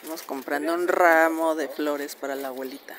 Estamos comprando un ramo de flores para la abuelita.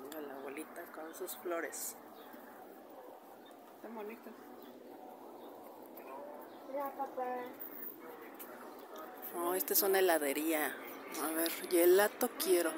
Mira la abuelita con sus flores. Mira, papá. Oh, esta es una heladería. A ver, gelato quiero.